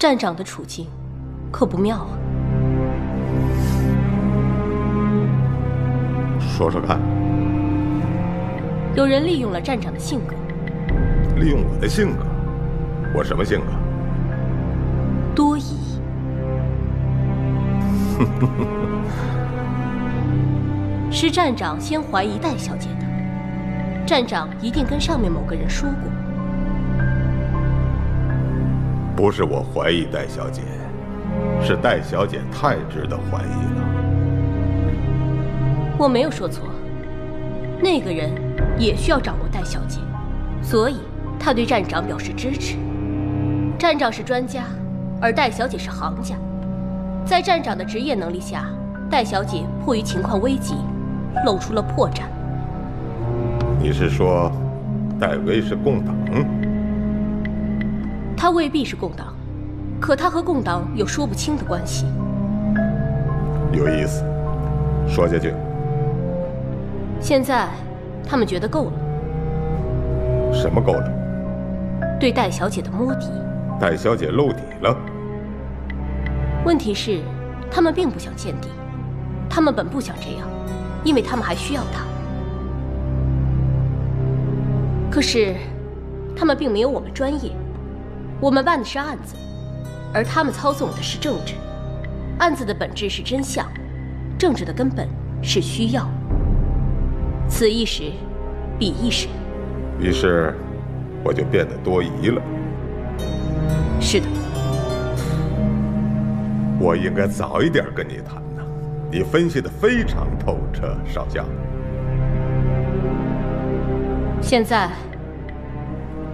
站长的处境可不妙啊！说说看，有人利用了站长的性格，利用我的性格，我什么性格？多疑。是站长先怀疑戴小姐的，站长一定跟上面某个人说过。不是我怀疑戴小姐，是戴小姐太值得怀疑了。我没有说错，那个人也需要掌握戴小姐，所以他对站长表示支持。站长是专家，而戴小姐是行家，在站长的职业能力下，戴小姐迫于情况危急，露出了破绽。你是说，戴维是共党？他未必是共党，可他和共党有说不清的关系。有意思，说下去。现在，他们觉得够了。什么够了？对戴小姐的摸底。戴小姐露底了。问题是，他们并不想见底，他们本不想这样，因为他们还需要他。可是，他们并没有我们专业。我们办的是案子，而他们操纵的是政治。案子的本质是真相，政治的根本是需要。此一时，彼一时。于是，我就变得多疑了。是的。我应该早一点跟你谈呢。你分析的非常透彻，少将。现在，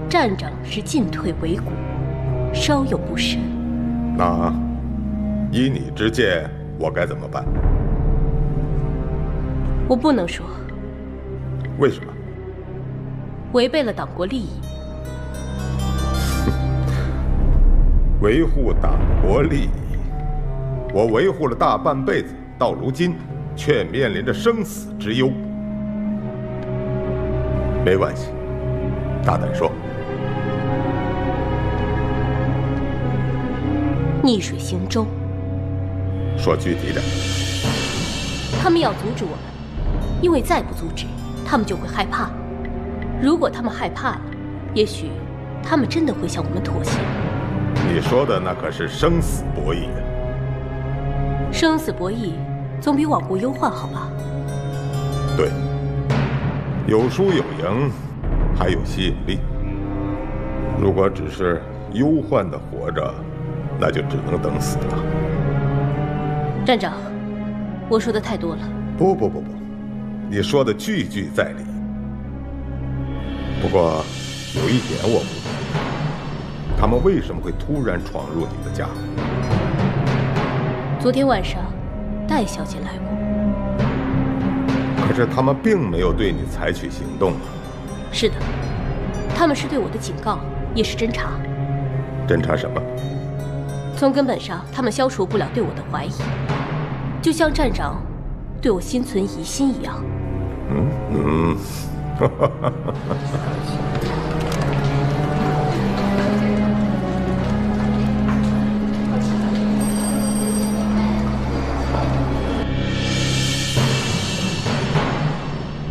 站长是进退维谷。稍有不慎，那依你之见，我该怎么办？我不能说。为什么？违背了党国利益。维护党国利益，我维护了大半辈子，到如今却面临着生死之忧。没关系，大胆说。逆水行舟。说具体点。他们要阻止我们，因为再不阻止，他们就会害怕。如果他们害怕了，也许他们真的会向我们妥协。你说的那可是生死博弈啊！生死博弈总比罔顾忧患好吧？对，有输有赢，还有吸引力。如果只是忧患的活着。那就只能等死了。站长，我说的太多了。不不不不，你说的句句在理。不过有一点我不懂，他们为什么会突然闯入你的家？昨天晚上，戴小姐来过。可是他们并没有对你采取行动啊。是的，他们是对我的警告，也是侦查。侦查什么？从根本上，他们消除不了对我的怀疑，就像站长对我心存疑心一样。嗯嗯，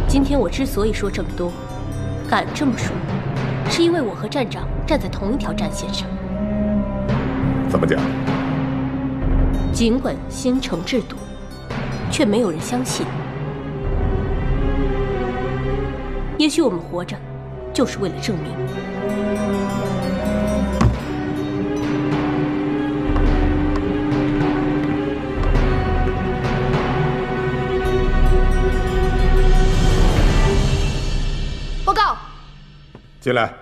今天我之所以说这么多，敢这么说，是因为我和站长站在同一条战线上。怎么讲？尽管心诚制毒，却没有人相信。也许我们活着，就是为了证明。报告。进来。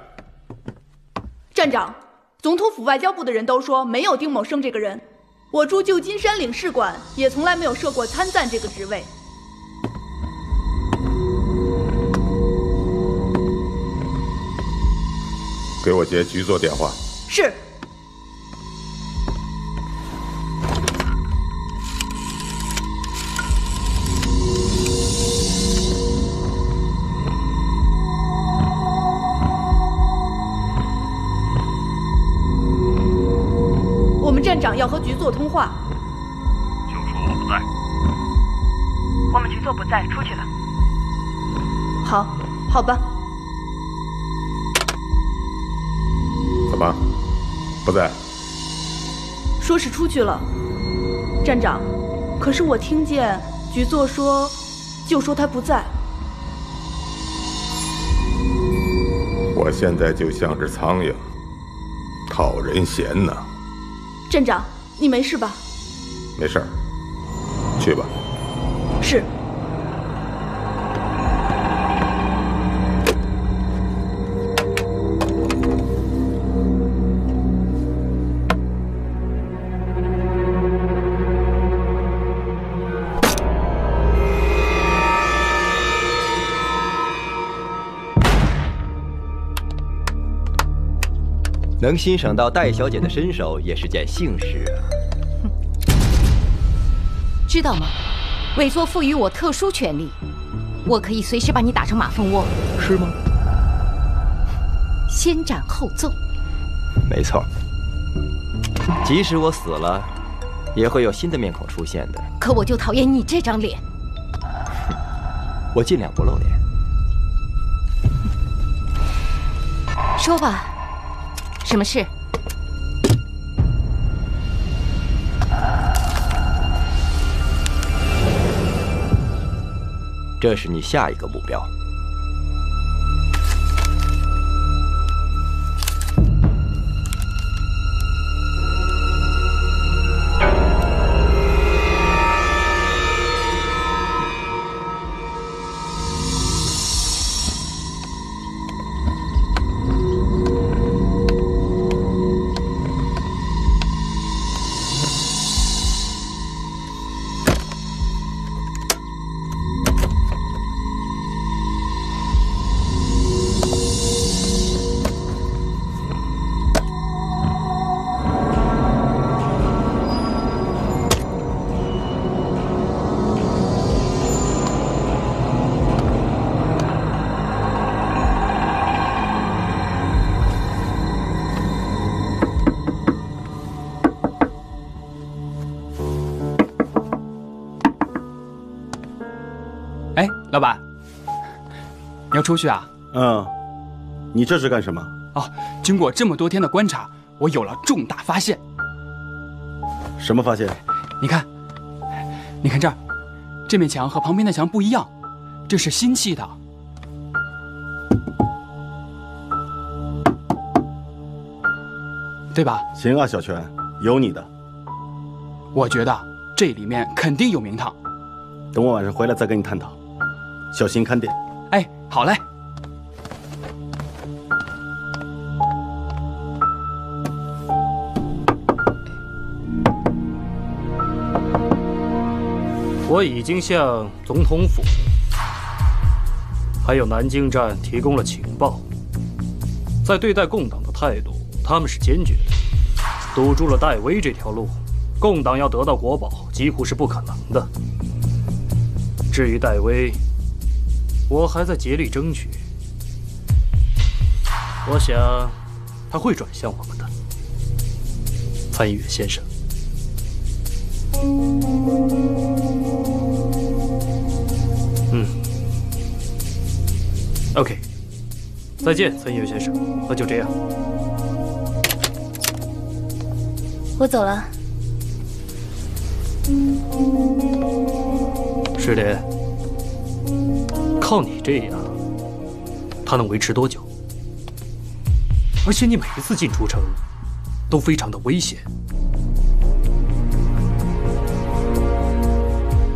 站长。总统府外交部的人都说没有丁某生这个人，我驻旧金山领事馆也从来没有设过参赞这个职位。给我接局座电话。是。出去了。好，好吧。怎么，不在？说是出去了。站长，可是我听见局座说，就说他不在。我现在就像只苍蝇，讨人嫌呢。站长，你没事吧？没事儿，能欣赏到戴小姐的身手也是件幸事啊！知道吗？委座赋予我特殊权利，我可以随时把你打成马蜂窝。是吗？先斩后奏。没错。即使我死了，也会有新的面孔出现的。可我就讨厌你这张脸。我尽量不露脸。说吧。什么事？这是你下一个目标。出去啊？嗯，你这是干什么？哦，经过这么多天的观察，我有了重大发现。什么发现？你看，你看这儿，这面墙和旁边的墙不一样，这是新砌的，对吧？行啊，小泉，有你的。我觉得这里面肯定有名堂。等我晚上回来再跟你探讨。小心看店。好嘞。我已经向总统府还有南京站提供了情报，在对待共党的态度，他们是坚决的，堵住了戴威这条路，共党要得到国宝几乎是不可能的。至于戴威，我还在竭力争取，我想他会转向我们的，参议员先生。嗯，OK，再见，参议员先生。那就这样，我走了。师莲。靠你这样，他能维持多久？而且你每一次进出城，都非常的危险。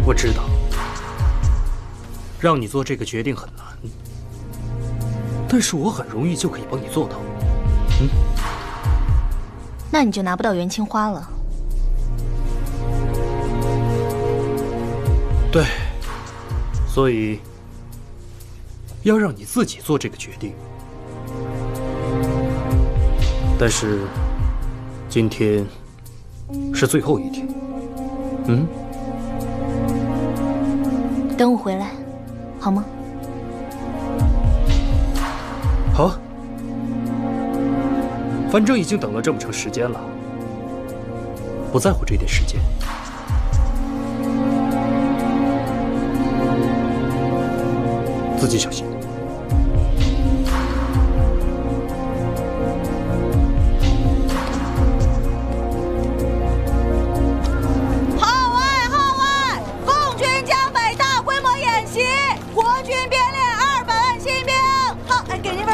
我知道，让你做这个决定很难，但是我很容易就可以帮你做到。嗯，那你就拿不到元青花了。对，所以。要让你自己做这个决定，但是今天是最后一天。嗯，等我回来，好吗？好，反正已经等了这么长时间了。不在乎这点时间。自己小心。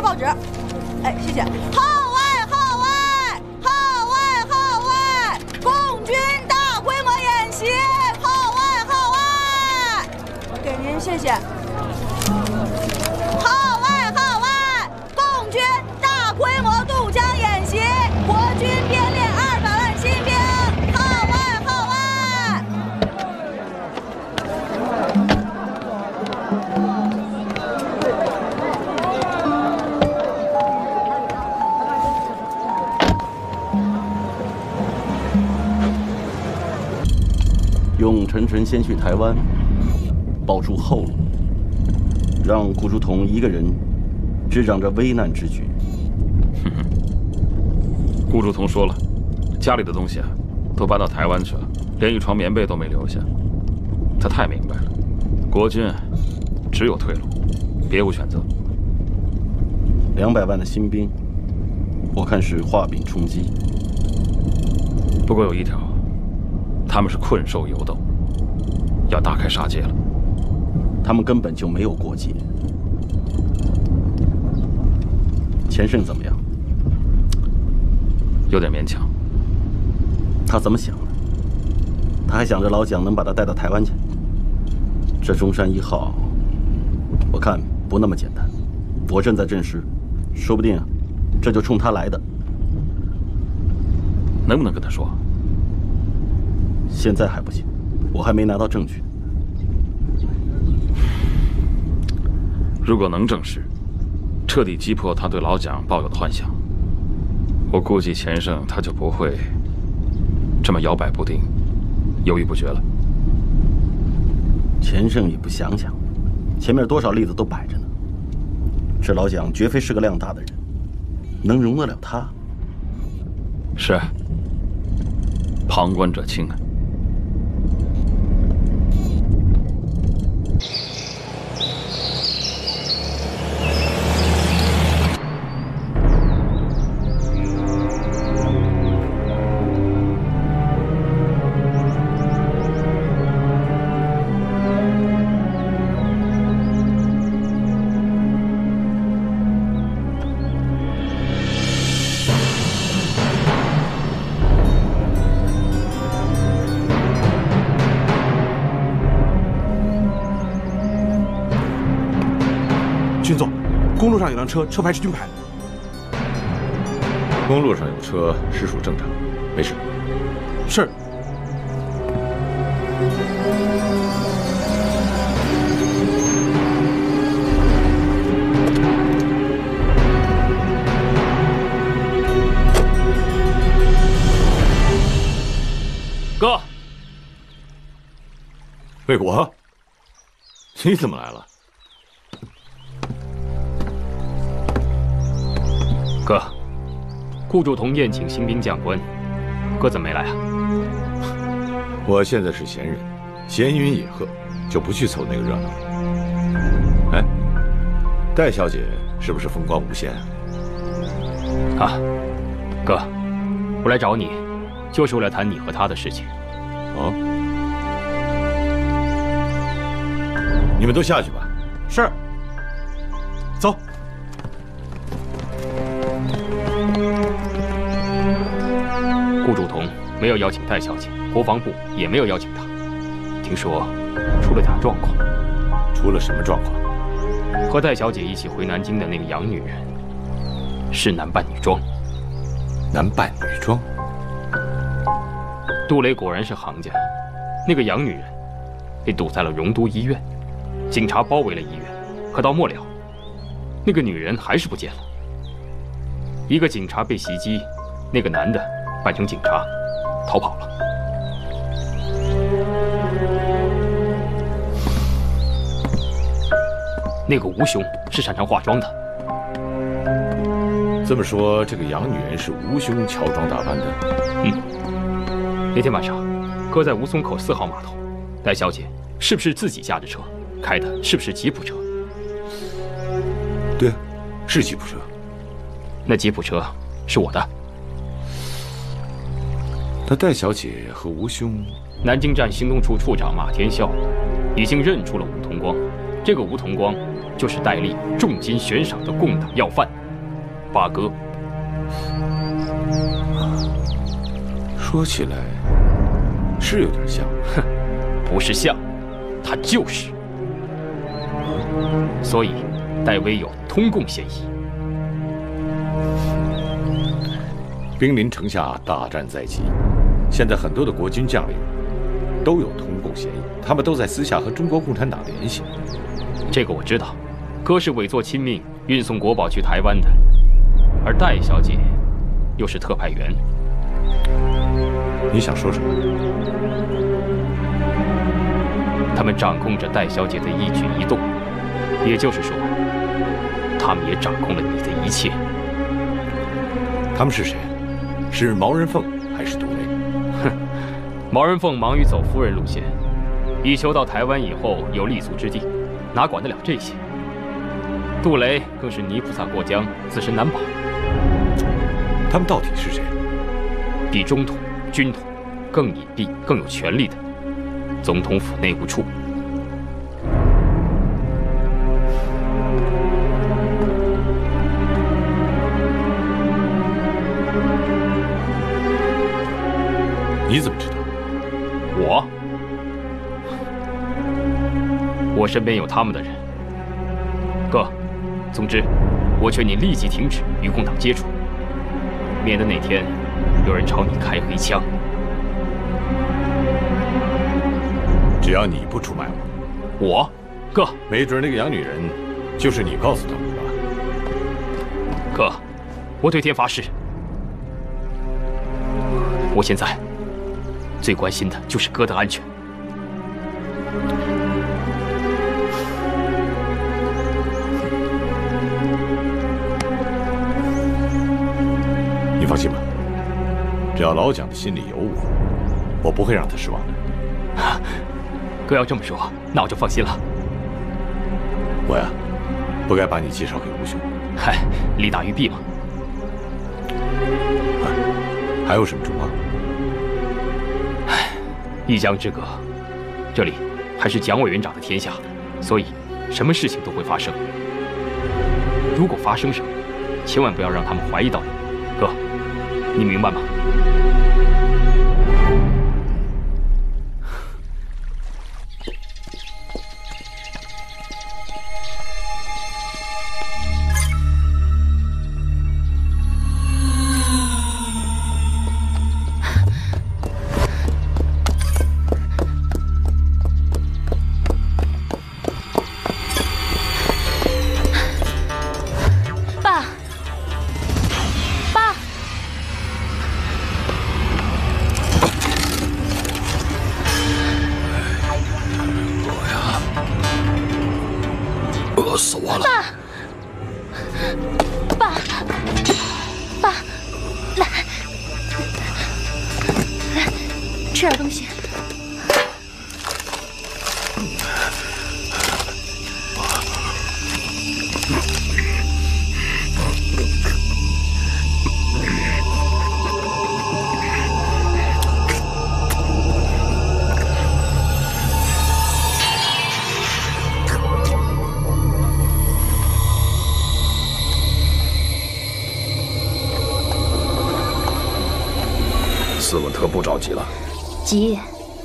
报纸。哎，谢谢。号外号外！号外号外！共军大规模演习，号外号外！给您，谢谢。用陈纯先去台湾，保住后路，让顾祝同一个人执掌着危难之举。顾祝同说了，家里的东西啊，都搬到台湾去了，连一床棉被都没留下。他太明白了，国军只有退路，别无选择。两百万的新兵，我看是画饼充饥。不过有一条，他们是困兽犹斗，要大开杀戒了。他们根本就没有过节。钱胜怎么样？有点勉强。他怎么想的？他还想着老蒋能把他带到台湾去。这中山一号，我看不那么简单。我正在证实，说不定啊，这就冲他来的。能不能跟他说？现在还不行，我还没拿到证据。如果能证实，彻底击破他对老蒋抱有的幻想，我估计钱胜他就不会这么摇摆不定、犹豫不决了。钱胜也不想想，前面多少例子都摆着呢。这老蒋绝非是个量大的人，能容得了他？是，旁观者清啊。有辆车，车牌是军牌。公路上有车，实属正常，没事。是。哥，魏国，你怎么来了？顾祝同宴请新兵将官，哥怎么没来啊？我现在是闲人，闲云野鹤，就不去凑那个热闹。哎，戴小姐是不是风光无限啊？啊，哥，我来找你，就是为了谈你和她的事情。哦，你们都下去吧。是。走。没有邀请戴小姐，国防部也没有邀请她。听说出了点状况。出了什么状况？和戴小姐一起回南京的那个洋女人是男扮女装。男扮女装？杜雷果然是行家。那个洋女人被堵在了荣都医院，警察包围了医院，可到末了，那个女人还是不见了。一个警察被袭击，那个男的扮成警察逃跑了。那个吴兄是擅长化妆的。这么说，这个洋女人是吴兄乔装打扮的？嗯。那天晚上，哥在吴淞口四号码头，戴小姐是不是自己驾着车，开的是不是吉普车？对，是吉普车。那吉普车是我的。那戴小姐和吴兄，南京站行动处处长马天笑已经认出了吴同光，这个吴同光就是戴笠重金悬赏的共党要犯，八哥。说起来是有点像，哼，不是像，他就是。所以，戴威有通共嫌疑。兵临城下，大战在即，现在很多的国军将领都有通共嫌疑，他们都在私下和中国共产党联系。这个我知道，哥是委座亲命运送国宝去台湾的，而戴小姐又是特派员。你想说什么？他们掌控着戴小姐的一举一动，也就是说，他们也掌控了你的一切。他们是谁？是毛人凤还是毛人凤忙于走夫人路线，以求到台湾以后有立足之地，哪管得了这些？杜雷更是泥菩萨过江，自身难保。他们到底是谁？比中统。军统更隐蔽、更有权力的总统府内务处。你怎么知道？我，我身边有他们的人。哥，总之，我劝你立即停止与共党接触，免得哪天。有人朝你开黑枪，只要你不出卖我，我哥，没准那个洋女人就是你告诉他们的。哥，我对天发誓，我现在最关心的就是哥的安全。你放心吧。只要老蒋的心里有我，我不会让他失望的。哥要这么说，那我就放心了。我呀，不该把你介绍给吴兄。嗨，利大于弊嘛。还有什么忠话？一江之隔，这里还是蒋委员长的天下，所以什么事情都会发生。如果发生什么，千万不要让他们怀疑到你。哥，你明白吗？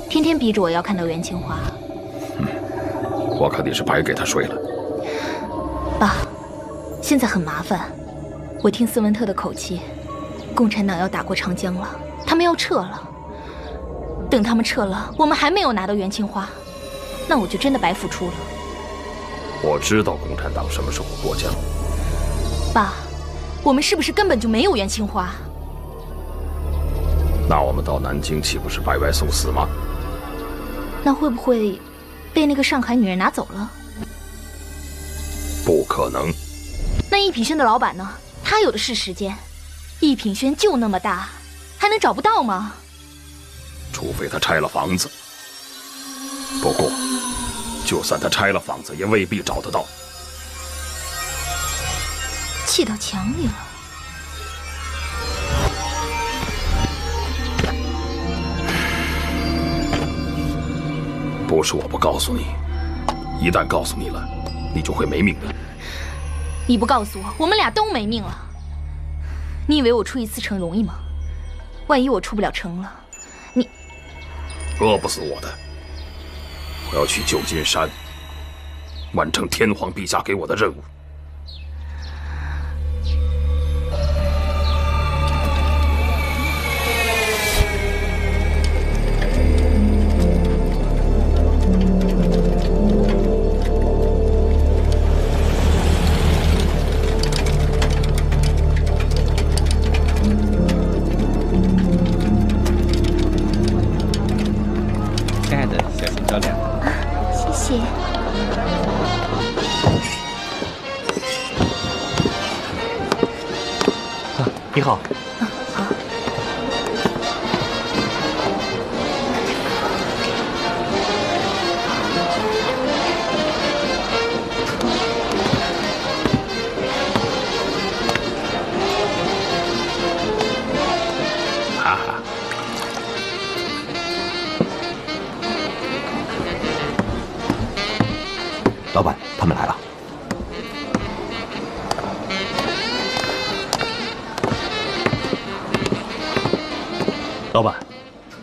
天天逼着我要看到袁清华。我看你是白给他睡了。爸，现在很麻烦。我听斯文特的口气，共产党要打过长江了，他们要撤了。等他们撤了，我们还没有拿到袁清华，那我就真的白付出了。我知道共产党什么时候过江。爸，我们是不是根本就没有袁清华？那我们到南京岂不是白白送死吗？那会不会被那个上海女人拿走了？不可能。那一品轩的老板呢？他有的是时间。一品轩就那么大，还能找不到吗？除非他拆了房子。不过，就算他拆了房子，也未必找得到。砌到墙里了。不是我不告诉你，一旦告诉你了，你就会没命的。你不告诉我，我们俩都没命了。你以为我出一次城容易吗？万一我出不了城了，你饿不死我的。我要去旧金山，完成天皇陛下给我的任务。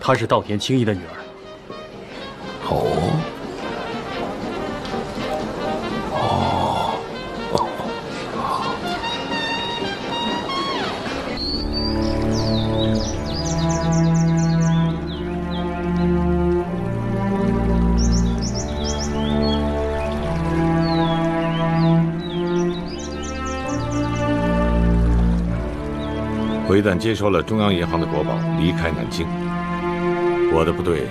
她是稻田青衣的女儿。哦，哦，回旦接收了中央银行的国宝，离开南京。我的部队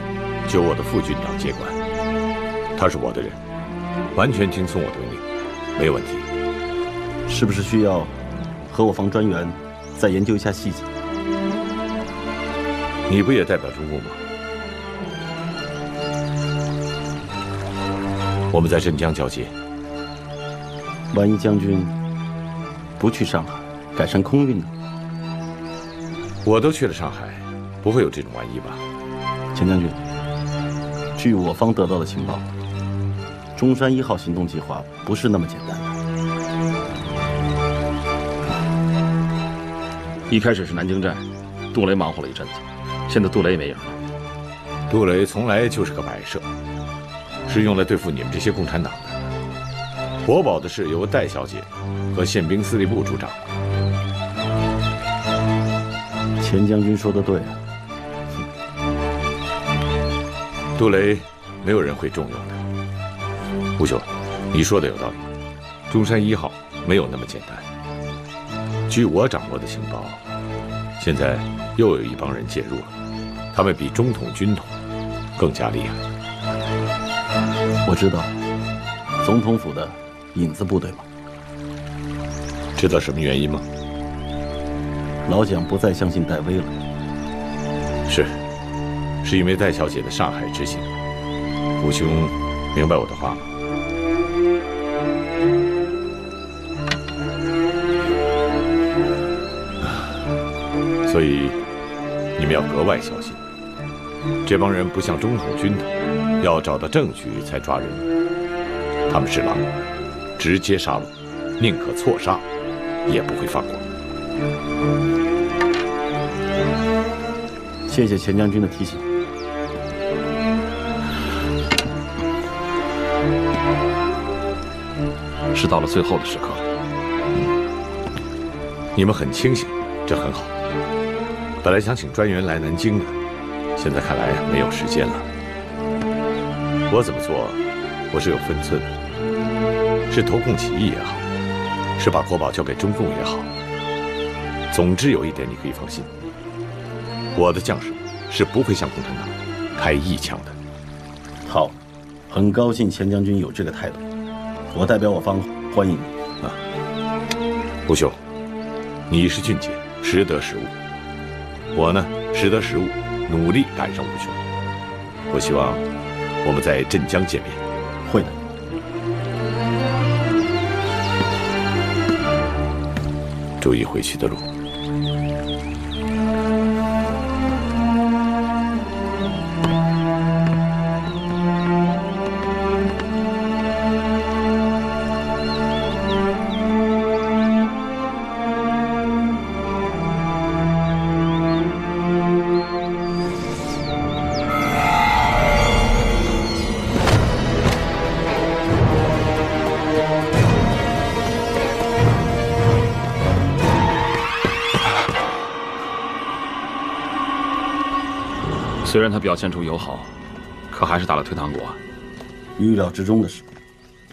就我的副军长接管，他是我的人，完全听从我的命令，没有问题。是不是需要和我方专员再研究一下细节？你不也代表中共吗？我们在镇江交接，万一将军不去上海，改成空运呢？我都去了上海，不会有这种万一吧？钱将军，据我方得到的情报，中山一号行动计划不是那么简单的。一开始是南京站，杜雷忙活了一阵子，现在杜雷也没影了。杜雷从来就是个摆设，是用来对付你们这些共产党的。国宝的事由戴小姐和宪兵司令部主掌。钱将军说的对啊，杜雷没有人会重用的。吴兄，你说的有道理，中山一号没有那么简单。据我掌握的情报，现在又有一帮人介入了，他们比中统、军统更加厉害。我知道，总统府的影子部队吗？知道什么原因吗？老蒋不再相信戴威了。是，是因为戴小姐的上海之行。吴兄，明白我的话吗？所以，你们要格外小心。这帮人不像中统、军统，要找到证据才抓人。他们是狼，直接杀戮，宁可错杀，也不会放过。谢谢钱将军的提醒。是到了最后的时刻。你们很清醒，这很好。本来想请专员来南京的，现在看来没有时间了。我怎么做，我是有分寸的。是投共起义也好，是把国宝交给中共也好，总之有一点你可以放心，我的将士是不会向共产党开一枪的。好，很高兴钱将军有这个态度，我代表我方欢迎你。啊，胡兄，你是俊杰，识得时务；我呢，识得时务，努力赶上吴兄。我希望我们在镇江见面。会的。注意回去的路。虽然他表现出友好，可还是打了退堂鼓啊。预料之中的事。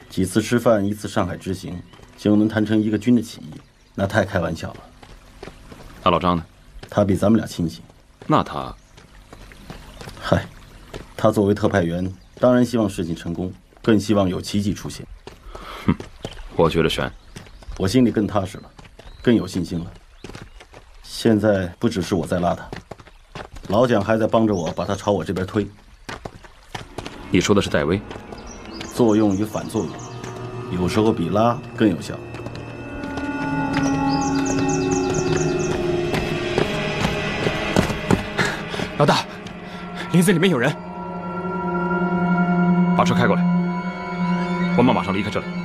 几次吃饭，一次上海之行，就能谈成一个军的起义，那太开玩笑了。那老张呢？他比咱们俩清醒。那他，嗨，他作为特派员，当然希望事情成功，更希望有奇迹出现。哼，我觉得悬。我心里更踏实了，更有信心了。现在不只是我在拉他。老蒋还在帮着我把他朝我这边推。你说的是戴威？作用与反作用，有时候比拉更有效。老大，林子里面有人，把车开过来，我们马上离开这里。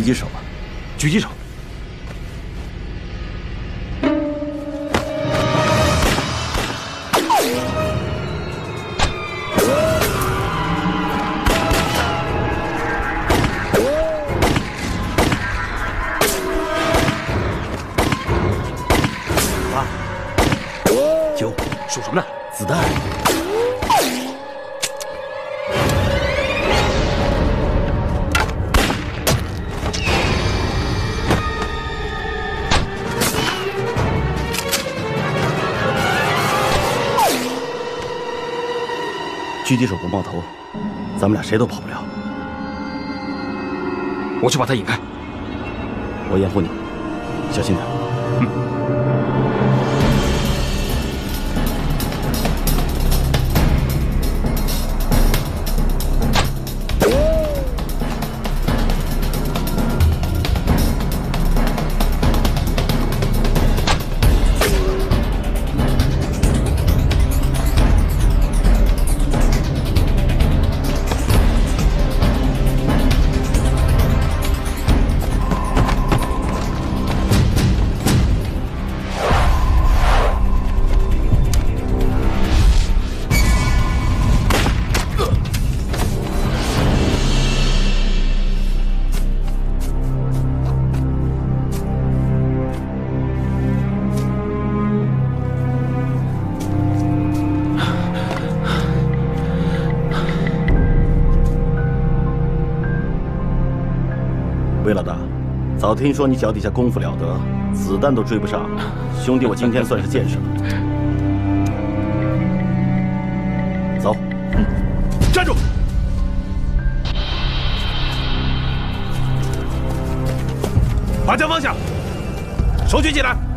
狙击手。狙击手不冒头，咱们俩谁都跑不了。我去把他引开。我掩护你，小心点。魏老大，早听说你脚底下功夫了得，子弹都追不上，兄弟，我今天算是见识了。走，站住！把枪放下，手举起来。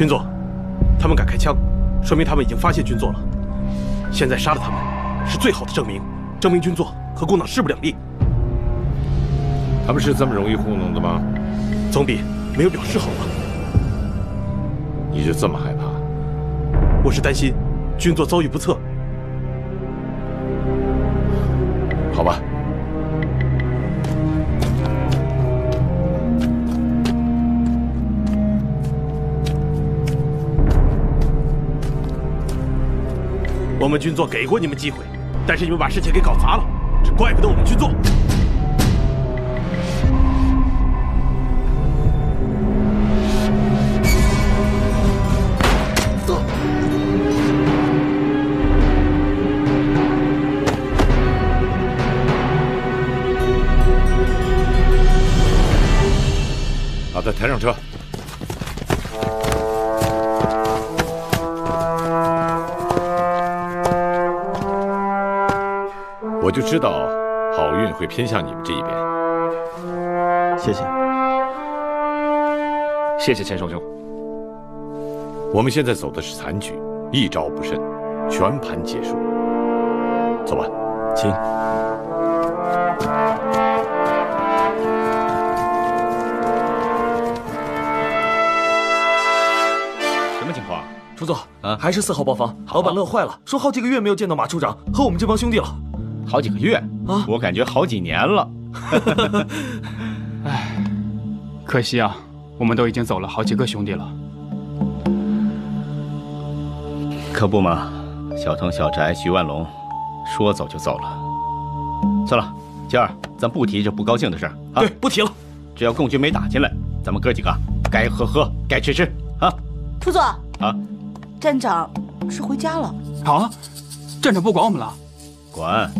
军座，他们敢开枪，说明他们已经发现军座了。现在杀了他们，是最好的证明，证明军座和共党势不两立。他们是这么容易糊弄的吗？总比没有表示好吧？你就这么害怕？我是担心军座遭遇不测。我们军座给过你们机会，但是你们把事情给搞砸了，这怪不得我们军座。把他抬上车。知道好运会偏向你们这一边。谢谢，谢谢钱少兄。我们现在走的是残局，一招不慎，全盘皆输。走吧，请。什么情况？处座，啊，还是四号包房。老板乐坏了，说好几个月没有见到马处长和我们这帮兄弟了。好几个月啊，我感觉好几年了。唉，可惜啊，我们都已经走了好几个兄弟了。可不嘛，小藤、小翟、徐万龙，说走就走了。算了，今儿咱不提这不高兴的事儿啊。对，不提了。只要共军没打进来，咱们哥几个该喝喝，该吃吃啊。处座啊，站长是回家了。啊，站长不管我们了？管，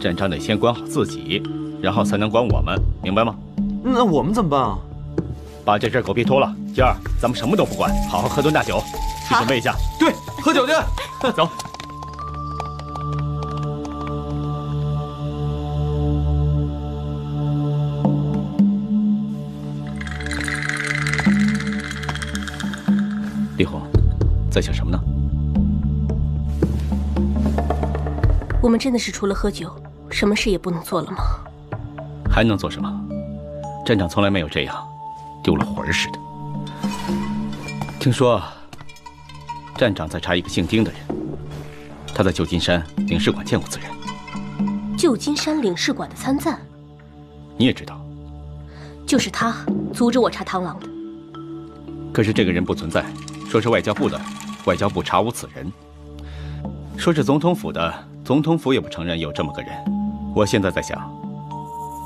站长得先管好自己，然后才能管我们，明白吗？那我们怎么办啊？把这身狗皮脱了，今儿咱们什么都不管，好好喝顿大酒，去准备一下。对，喝酒去，走。丽红，在想什么呢？们真的是除了喝酒，什么事也不能做了吗？还能做什么？站长从来没有这样，丢了魂似的。听说，站长在查一个姓丁的人，他在旧金山领事馆见过此人。旧金山领事馆的参赞，你也知道，就是他阻止我查螳螂的。可是这个人不存在，说是外交部的，外交部查无此人；说是总统府的，总统府也不承认有这么个人。我现在在想，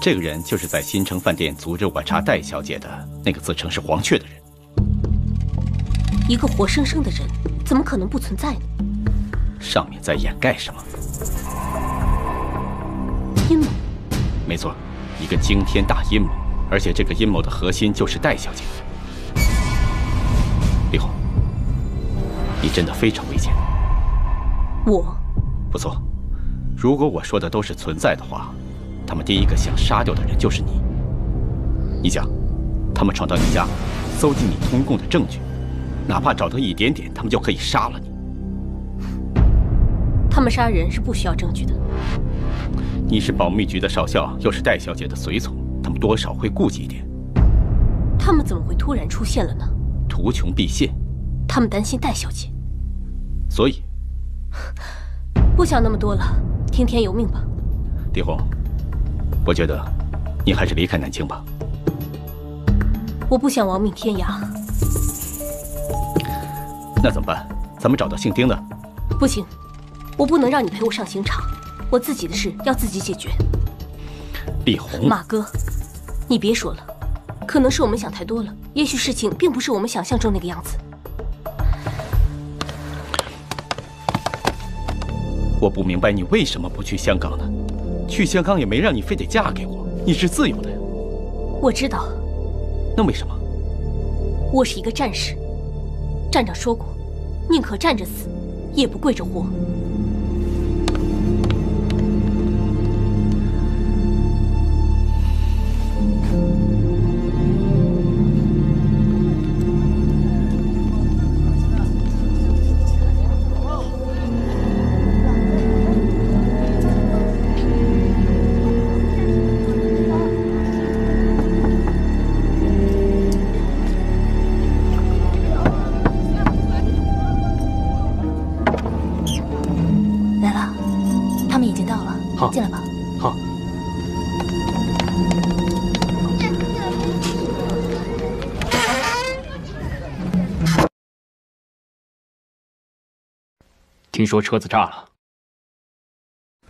这个人就是在新城饭店阻止我查戴小姐的那个自称是黄雀的人。一个活生生的人，怎么可能不存在呢？上面在掩盖什么？阴谋。没错，一个惊天大阴谋，而且这个阴谋的核心就是戴小姐。李红，你真的非常危险。我。不错，如果我说的都是存在的话，他们第一个想杀掉的人就是你。你想，他们闯到你家，搜集你通共的证据，哪怕找到一点点，他们就可以杀了你。他们杀人是不需要证据的。你是保密局的少校，又是戴小姐的随从，他们多少会顾忌一点。他们怎么会突然出现了呢？图穷匕现。他们担心戴小姐，所以不想那么多了，听天由命吧。李红，我觉得你还是离开南京吧。我不想亡命天涯。那怎么办？咱们找到姓丁的。不行，我不能让你陪我上刑场。我自己的事要自己解决。李红，马哥，你别说了，可能是我们想太多了。也许事情并不是我们想象中那个样子。我不明白你为什么不去香港呢？去香港也没让你非得嫁给我，你是自由的呀。我知道。那为什么？我是一个战士，站长说过，宁可站着死，也不跪着活。听说车子炸了，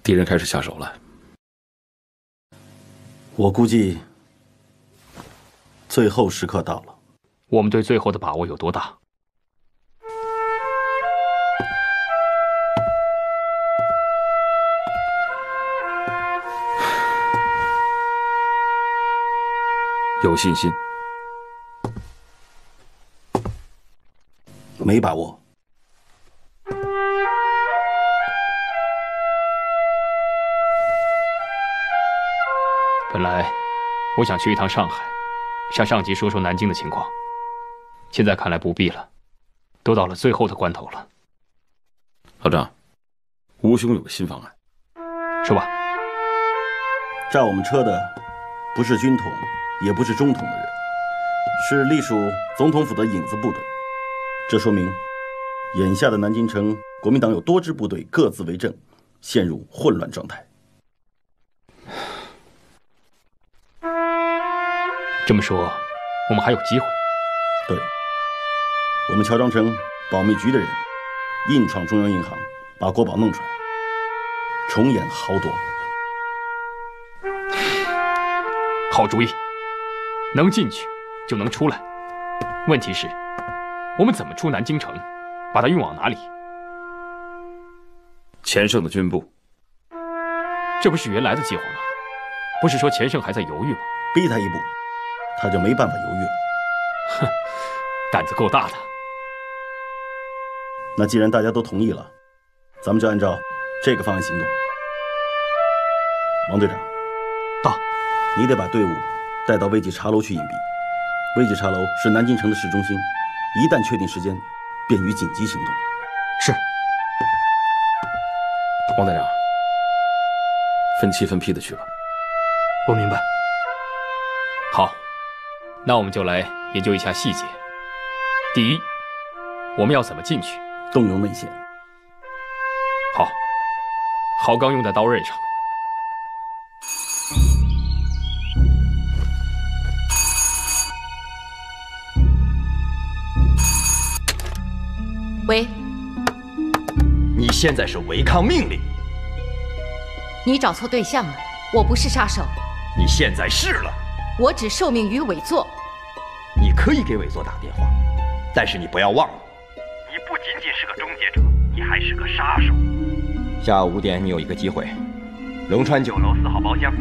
敌人开始下手了。我估计，最后时刻到了。我们对最后的把握有多大？有信心？没把握。本来我想去一趟上海，向上级说说南京的情况。现在看来不必了，都到了最后的关头了。老张，吴兄有个新方案，说吧。炸我们车的不是军统，也不是中统的人，是隶属总统府的影子部队。这说明，眼下的南京城国民党有多支部队各自为政，陷入混乱状态。这么说，我们还有机会。对，我们乔装成保密局的人，硬闯中央银行，把国宝弄出来，重演豪夺。好主意，能进去就能出来。问题是，我们怎么出南京城？把它运往哪里？钱盛的军部。这不是原来的计划吗？不是说钱盛还在犹豫吗？逼他一步。他就没办法犹豫了。哼，胆子够大的。那既然大家都同意了，咱们就按照这个方案行动。王队长，到，你得把队伍带到危急茶楼去隐蔽。危急茶楼是南京城的市中心，一旦确定时间，便于紧急行动。是。王队长，分期分批的去吧。我明白。好。那我们就来研究一下细节。第一，我们要怎么进去？动用内线。好，毫钢用在刀刃上。喂，你现在是违抗命令。你找错对象了，我不是杀手。你现在是了。我只受命于委座。你可以给委座打电话，但是你不要忘了，你不仅仅是个终结者，你还是个杀手。下午五点，你有一个机会，龙川酒楼四号包厢。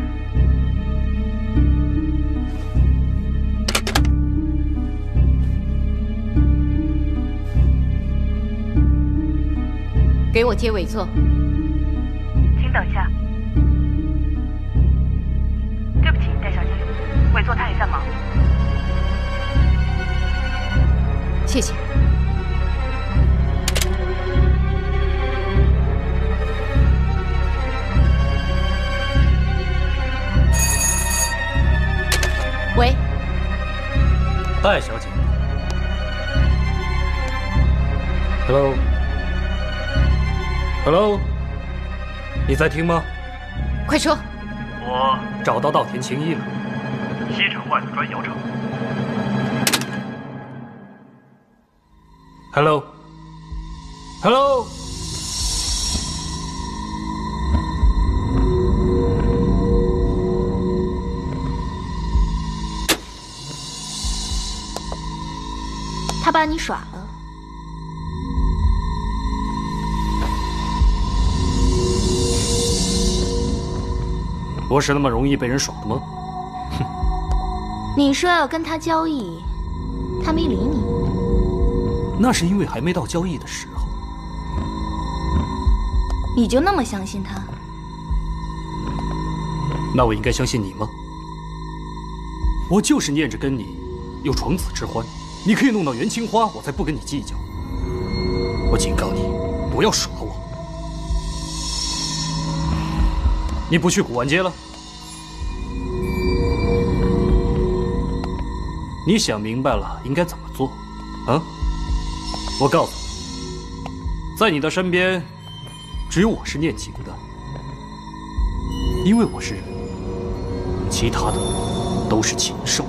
给我接委座。戴小姐。Hello，Hello，你在听吗？快说。我找到稻田青衣了，西城外的砖窑厂。Hello，Hello。他把你耍了。我是那么容易被人耍的吗？哼！你说要跟他交易，他没理你。那是因为还没到交易的时候。你就那么相信他？那我应该相信你吗？我就是念着跟你有床子之欢，你可以弄到元青花，我才不跟你计较。我警告你，不要耍我。你不去古玩街了？你想明白了应该怎么做？啊？我告诉你，在你的身边，只有我是念经的。因为我是人，其他的都是禽兽。